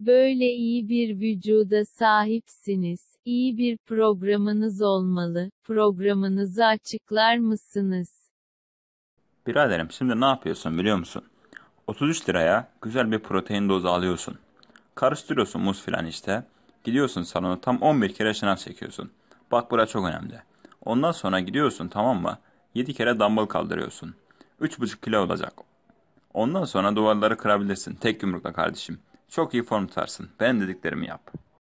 Böyle iyi bir vücuda sahipsiniz. İyi bir programınız olmalı. Programınızı açıklar mısınız? Biraderim şimdi ne yapıyorsun biliyor musun? 33 liraya güzel bir protein dozu alıyorsun. Karıştırıyorsun muz filan işte. Gidiyorsun salona tam 11 kere şınav çekiyorsun. Bak bura çok önemli. Ondan sonra gidiyorsun tamam mı? 7 kere dumbbell kaldırıyorsun. 3,5 kilo olacak. Ondan sonra duvarları kırabilirsin tek yumrukla kardeşim. Çok iyi form tutarsın. Benim dediklerimi yap.